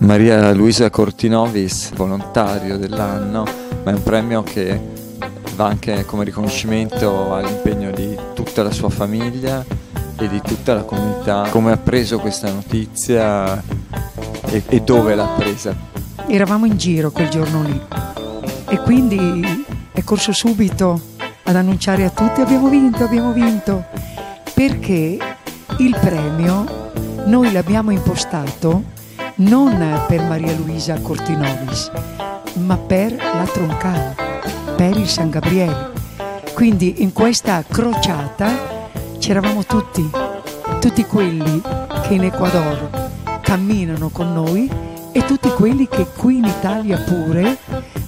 Maria Luisa Cortinovis, volontario dell'anno, ma è un premio che va anche come riconoscimento all'impegno di tutta la sua famiglia e di tutta la comunità. Come ha preso questa notizia e, e dove l'ha presa? Eravamo in giro quel giorno lì e quindi è corso subito ad annunciare a tutti abbiamo vinto, abbiamo vinto, perché il premio noi l'abbiamo impostato non per Maria Luisa Cortinovis, ma per la Troncal, per il San Gabriele. Quindi in questa crociata c'eravamo tutti, tutti quelli che in Ecuador camminano con noi e tutti quelli che qui in Italia pure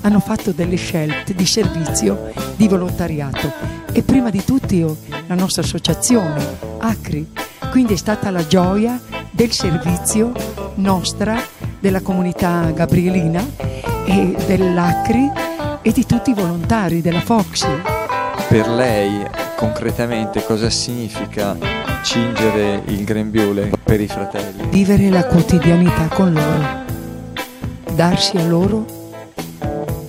hanno fatto delle scelte di servizio, di volontariato e prima di tutti la nostra associazione, ACRI. Quindi è stata la gioia del servizio nostra, della comunità gabrielina e dell'Acri e di tutti i volontari della Foxy. Per lei concretamente cosa significa cingere il grembiule per i fratelli? Vivere la quotidianità con loro, darsi a loro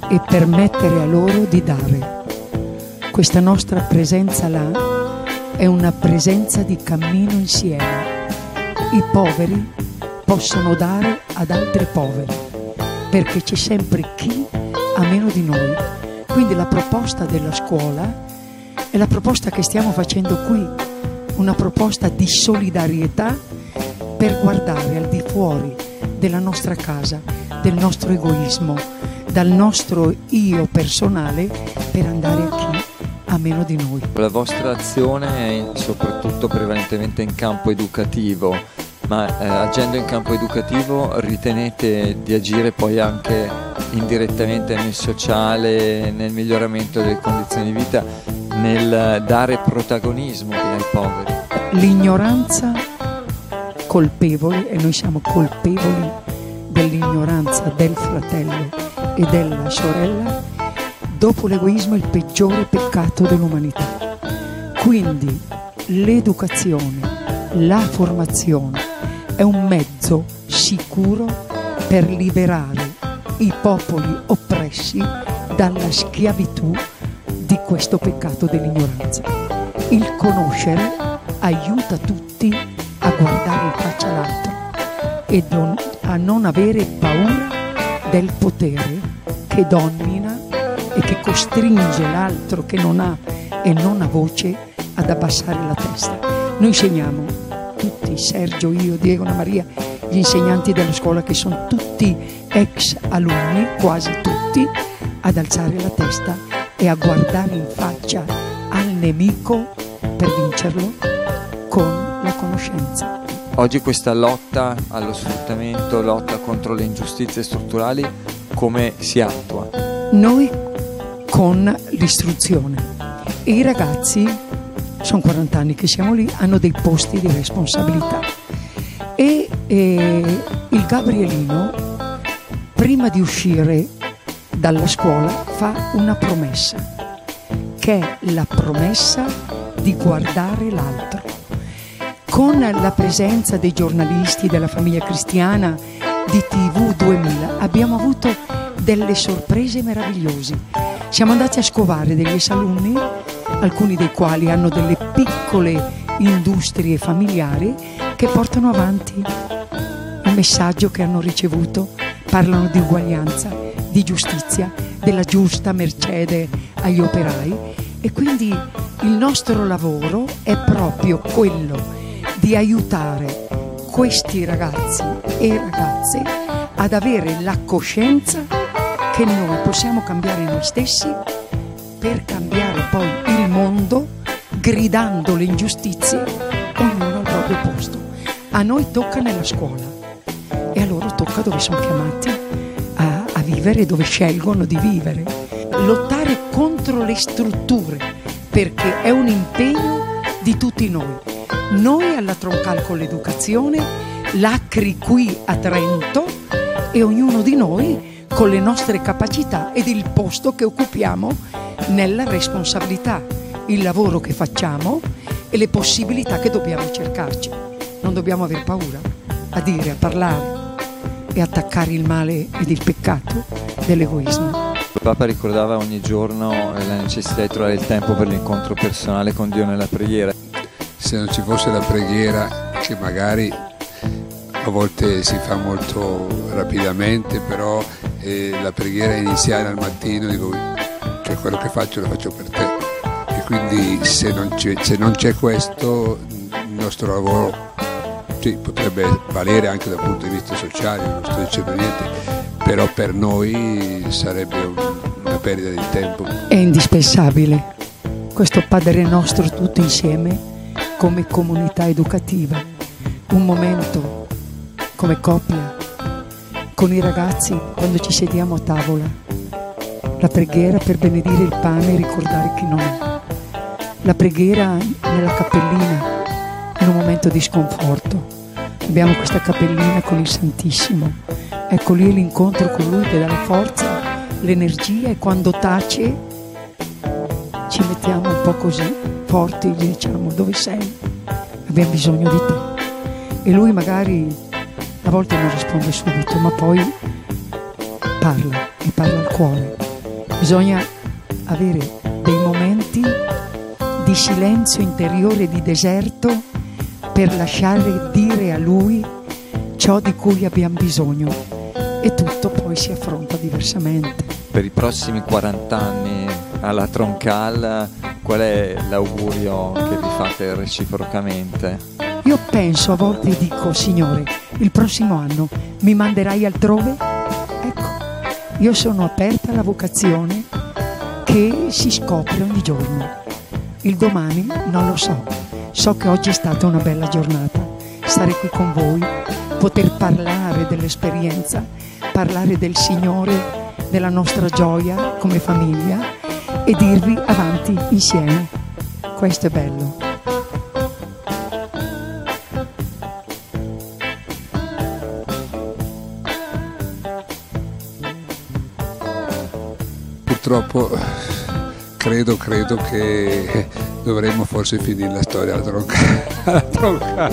e permettere a loro di dare. Questa nostra presenza là è una presenza di cammino insieme. I poveri possono dare ad altri poveri, perché c'è sempre chi ha meno di noi. Quindi la proposta della scuola è la proposta che stiamo facendo qui, una proposta di solidarietà per guardare al di fuori della nostra casa, del nostro egoismo, dal nostro io personale per andare a chi ha meno di noi. La vostra azione è soprattutto prevalentemente in campo educativo ma eh, agendo in campo educativo ritenete di agire poi anche indirettamente nel sociale, nel miglioramento delle condizioni di vita, nel dare protagonismo ai poveri? L'ignoranza colpevole, e noi siamo colpevoli dell'ignoranza del fratello e della sorella, dopo l'egoismo è il peggiore peccato dell'umanità. Quindi l'educazione, la formazione, è un mezzo sicuro per liberare i popoli oppressi dalla schiavitù di questo peccato dell'ignoranza. Il conoscere aiuta tutti a guardare in faccia l'altro e a non avere paura del potere che domina e che costringe l'altro che non ha e non ha voce ad abbassare la testa. Noi insegniamo tutti, Sergio, io, Diego, Anna Maria, gli insegnanti della scuola che sono tutti ex alunni, quasi tutti, ad alzare la testa e a guardare in faccia al nemico per vincerlo con la conoscenza. Oggi questa lotta allo sfruttamento, lotta contro le ingiustizie strutturali, come si attua? Noi con l'istruzione i ragazzi sono 40 anni che siamo lì, hanno dei posti di responsabilità. E eh, il Gabrielino, prima di uscire dalla scuola, fa una promessa, che è la promessa di guardare l'altro. Con la presenza dei giornalisti della famiglia cristiana di TV 2000 abbiamo avuto delle sorprese meravigliose. Siamo andati a scovare degli esalunni alcuni dei quali hanno delle piccole industrie familiari che portano avanti il messaggio che hanno ricevuto, parlano di uguaglianza, di giustizia, della giusta mercede agli operai. E quindi il nostro lavoro è proprio quello di aiutare questi ragazzi e ragazze ad avere la coscienza che noi possiamo cambiare noi stessi per cambiare poi il mondo gridando le ingiustizie, ognuno al proprio posto. A noi tocca nella scuola e a loro tocca dove sono chiamati a, a vivere, dove scelgono di vivere. Lottare contro le strutture perché è un impegno di tutti noi. Noi alla Troncal con l'educazione, l'Acri qui a Trento e ognuno di noi con le nostre capacità ed il posto che occupiamo nella responsabilità, il lavoro che facciamo e le possibilità che dobbiamo cercarci. Non dobbiamo aver paura a dire, a parlare. e attaccare il male ed il peccato dell'egoismo. Il Papa ricordava ogni giorno la necessità di trovare il tempo per l'incontro personale con Dio nella preghiera. Se non ci fosse la preghiera, che magari a volte si fa molto rapidamente, però eh, la preghiera iniziale al mattino, dico, cioè quello che faccio lo faccio per te. E quindi se non c'è, se non c'è questo, il nostro lavoro sì, potrebbe valere anche dal punto di vista sociale, non sto dicendo niente, però per noi sarebbe una perdita di tempo. È indispensabile questo Padre nostro tutto insieme come comunità educativa, un momento come coppia, con i ragazzi quando ci sediamo a tavola, la preghiera per benedire il pane e ricordare chi non è, la preghiera nella cappellina in un momento di sconforto. Abbiamo questa cappellina con il Santissimo, ecco lì l'incontro con Lui che dà la forza, l'energia e quando tace ci mettiamo un po' così forti, gli diciamo dove sei? Abbiamo bisogno di te. E lui magari a volte non risponde subito, ma poi parla e parla al cuore. Bisogna avere dei momenti di silenzio interiore, di deserto, per lasciare dire a lui ciò di cui abbiamo bisogno e tutto poi si affronta diversamente. Per i prossimi 40 anni alla Troncal qual è l'augurio che vi fate reciprocamente? Io penso a volte dico, Signore, il prossimo anno mi manderai altrove? Io sono aperta alla vocazione che si scopre ogni giorno. Il domani non lo so. So che oggi è stata una bella giornata. Stare qui con voi, poter parlare dell'esperienza, parlare del Signore, della nostra gioia come famiglia e dirvi avanti insieme. Questo è bello. Purtroppo credo, credo che dovremmo forse finire la storia alla tronca. Alla tronca.